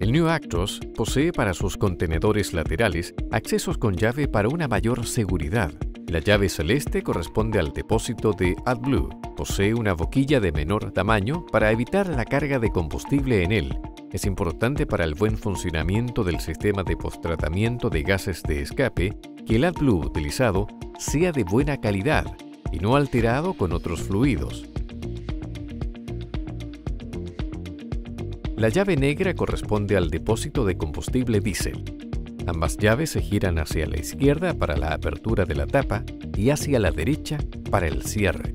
El New Actros posee para sus contenedores laterales accesos con llave para una mayor seguridad. La llave celeste corresponde al depósito de AdBlue. Posee una boquilla de menor tamaño para evitar la carga de combustible en él. Es importante para el buen funcionamiento del sistema de posttratamiento de gases de escape que el AdBlue utilizado sea de buena calidad y no alterado con otros fluidos. La llave negra corresponde al depósito de combustible diésel. Ambas llaves se giran hacia la izquierda para la apertura de la tapa y hacia la derecha para el cierre.